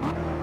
Huh?